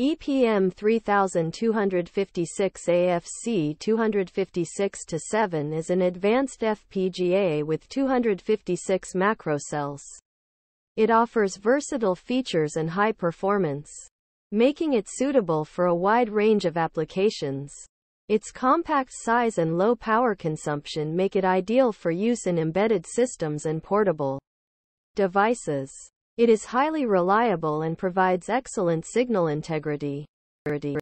EPM 3256 AFC 256-7 is an advanced FPGA with 256 macrocells. It offers versatile features and high performance, making it suitable for a wide range of applications. Its compact size and low power consumption make it ideal for use in embedded systems and portable devices. It is highly reliable and provides excellent signal integrity.